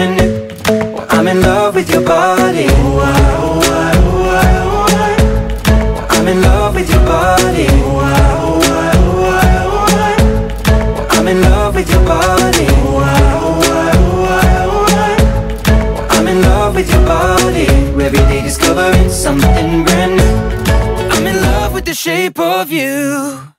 I'm in love with your body. I'm in love with your body. I'm in love with your body. I'm in love with your body. Every day discovering something brand new. I'm in love with the shape of you